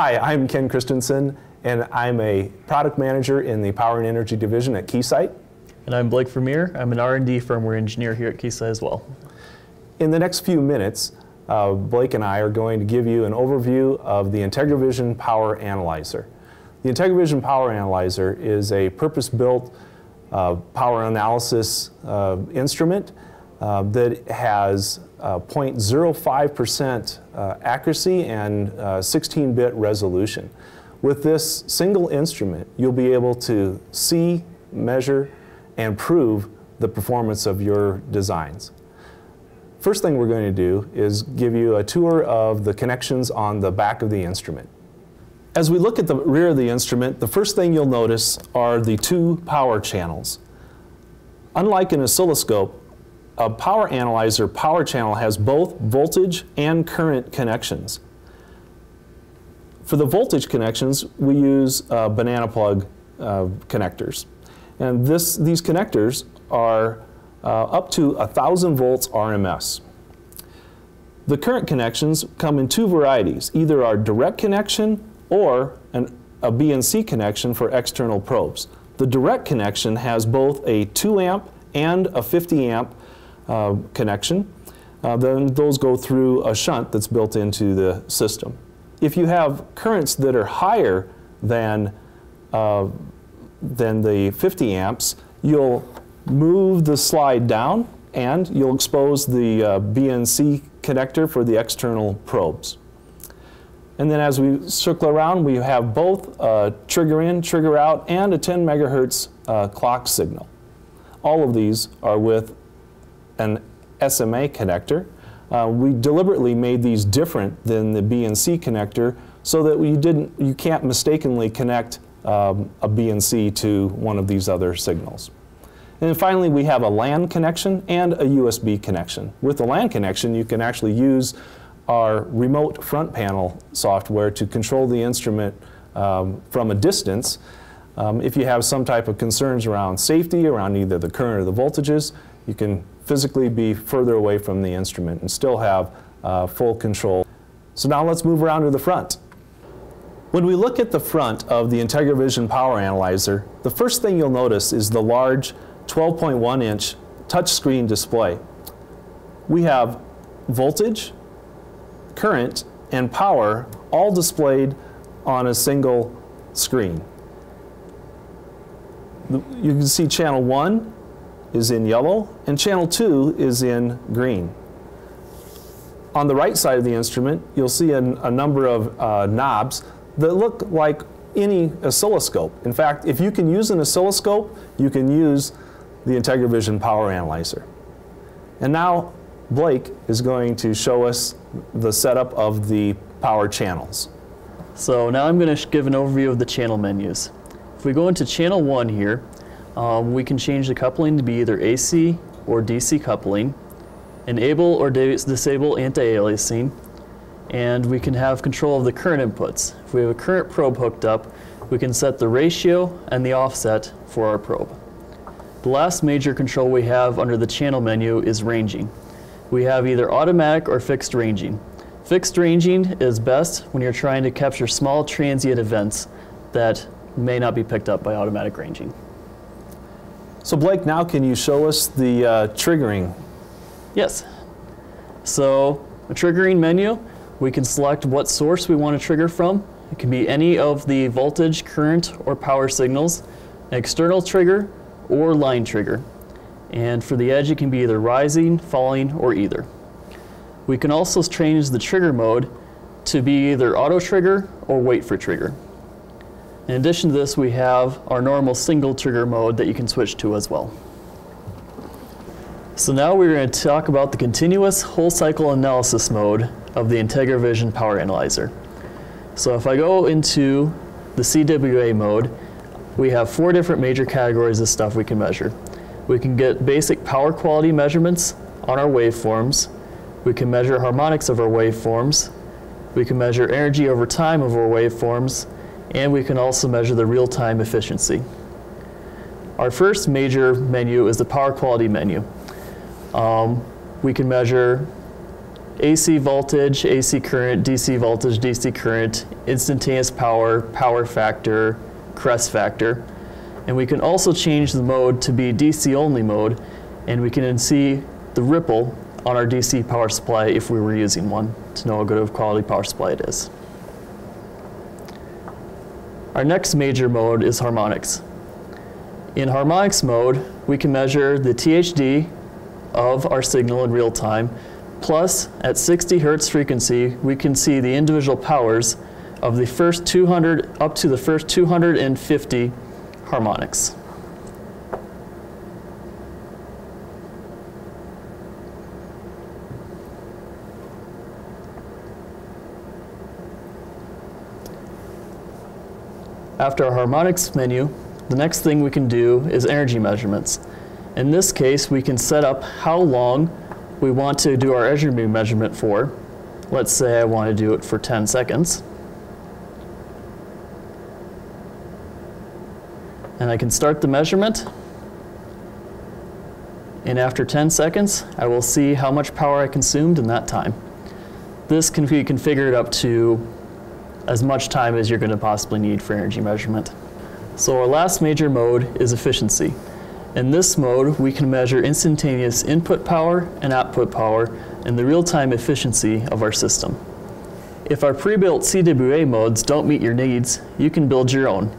Hi, I'm Ken Christensen, and I'm a product manager in the Power and Energy Division at Keysight. And I'm Blake Vermeer. I'm an R&D firmware engineer here at Keysight as well. In the next few minutes, uh, Blake and I are going to give you an overview of the IntegraVision Power Analyzer. The IntegraVision Power Analyzer is a purpose-built uh, power analysis uh, instrument uh, that has 0.05% uh, accuracy and 16-bit uh, resolution. With this single instrument, you'll be able to see, measure, and prove the performance of your designs. First thing we're going to do is give you a tour of the connections on the back of the instrument. As we look at the rear of the instrument, the first thing you'll notice are the two power channels. Unlike an oscilloscope, a power analyzer power channel has both voltage and current connections. For the voltage connections, we use uh, banana plug uh, connectors. And this, these connectors are uh, up to 1,000 volts RMS. The current connections come in two varieties, either our direct connection or an, a BNC connection for external probes. The direct connection has both a 2 amp and a 50 amp uh, connection. Uh, then those go through a shunt that's built into the system. If you have currents that are higher than, uh, than the 50 amps, you'll move the slide down and you'll expose the uh, BNC connector for the external probes. And then as we circle around, we have both a trigger in, trigger out, and a 10 megahertz uh, clock signal. All of these are with an SMA connector. Uh, we deliberately made these different than the BNC connector so that you, didn't, you can't mistakenly connect um, a BNC to one of these other signals. And then finally, we have a LAN connection and a USB connection. With the LAN connection, you can actually use our remote front panel software to control the instrument um, from a distance. Um, if you have some type of concerns around safety, around either the current or the voltages, you can physically be further away from the instrument and still have uh, full control. So now let's move around to the front. When we look at the front of the IntegraVision Power Analyzer, the first thing you'll notice is the large 12.1 inch touchscreen display. We have voltage, current, and power all displayed on a single screen. You can see channel 1 is in yellow and channel 2 is in green. On the right side of the instrument, you'll see a, a number of uh, knobs that look like any oscilloscope. In fact, if you can use an oscilloscope, you can use the IntegraVision Power Analyzer. And now Blake is going to show us the setup of the power channels. So now I'm going to give an overview of the channel menus. If we go into channel 1 here, um, we can change the coupling to be either AC or DC coupling, enable or disable anti-aliasing, and we can have control of the current inputs. If we have a current probe hooked up, we can set the ratio and the offset for our probe. The last major control we have under the channel menu is ranging. We have either automatic or fixed ranging. Fixed ranging is best when you're trying to capture small transient events that may not be picked up by automatic ranging. So Blake, now can you show us the uh, triggering? Yes. So a triggering menu, we can select what source we want to trigger from. It can be any of the voltage, current, or power signals, external trigger, or line trigger. And for the edge, it can be either rising, falling, or either. We can also change the trigger mode to be either auto trigger or wait for trigger. In addition to this, we have our normal single trigger mode that you can switch to as well. So now we're going to talk about the continuous whole cycle analysis mode of the IntegraVision Power Analyzer. So if I go into the CWA mode, we have four different major categories of stuff we can measure. We can get basic power quality measurements on our waveforms. We can measure harmonics of our waveforms. We can measure energy over time of our waveforms. And we can also measure the real-time efficiency. Our first major menu is the power quality menu. Um, we can measure AC voltage, AC current, DC voltage, DC current, instantaneous power, power factor, crest factor. And we can also change the mode to be DC only mode, and we can see the ripple on our DC power supply if we were using one to know how good of a quality power supply it is. Our next major mode is harmonics. In harmonics mode, we can measure the THD of our signal in real time, plus at 60 hertz frequency, we can see the individual powers of the first 200 up to the first 250 harmonics. After our harmonics menu, the next thing we can do is energy measurements. In this case, we can set up how long we want to do our energy measurement for. Let's say I want to do it for 10 seconds. And I can start the measurement. And after 10 seconds, I will see how much power I consumed in that time. This can be configured up to as much time as you're going to possibly need for energy measurement. So our last major mode is efficiency. In this mode, we can measure instantaneous input power and output power and the real-time efficiency of our system. If our pre-built CWA modes don't meet your needs, you can build your own.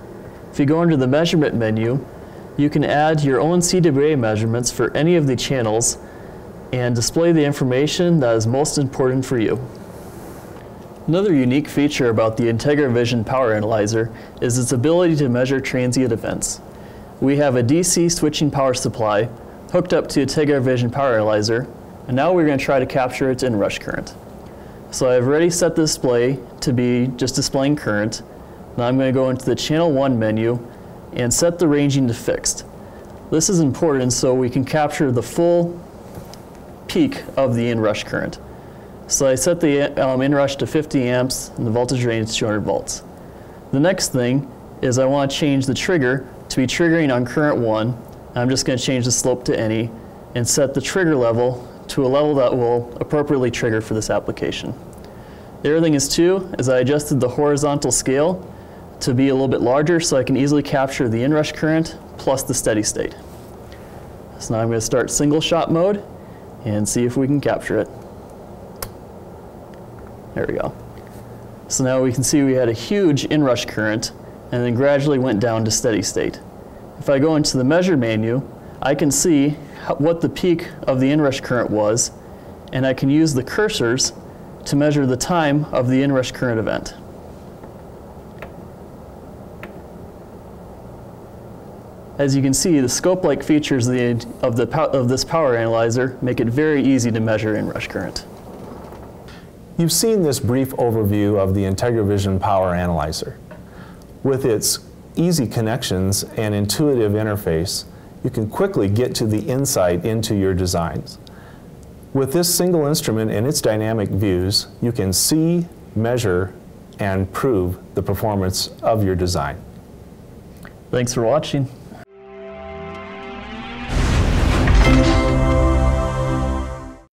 If you go into the measurement menu, you can add your own CWA measurements for any of the channels and display the information that is most important for you. Another unique feature about the IntegraVision Power Analyzer is its ability to measure transient events. We have a DC switching power supply hooked up to IntegraVision Power Analyzer, and now we're going to try to capture its inrush current. So I've already set the display to be just displaying current. Now I'm going to go into the Channel 1 menu and set the ranging to fixed. This is important so we can capture the full peak of the inrush current. So I set the um, inrush to 50 amps and the voltage range is 200 volts. The next thing is I want to change the trigger to be triggering on current 1. I'm just going to change the slope to any and set the trigger level to a level that will appropriately trigger for this application. The other thing is too, is I adjusted the horizontal scale to be a little bit larger so I can easily capture the inrush current plus the steady state. So now I'm going to start single shot mode and see if we can capture it. There we go. So now we can see we had a huge inrush current and then gradually went down to steady state. If I go into the measure menu, I can see what the peak of the inrush current was, and I can use the cursors to measure the time of the inrush current event. As you can see, the scope-like features of, the, of, the, of this power analyzer make it very easy to measure inrush current. You've seen this brief overview of the IntegraVision Power Analyzer. With its easy connections and intuitive interface, you can quickly get to the insight into your designs. With this single instrument and its dynamic views, you can see, measure, and prove the performance of your design. Thanks for watching.